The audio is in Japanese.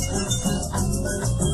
あっ!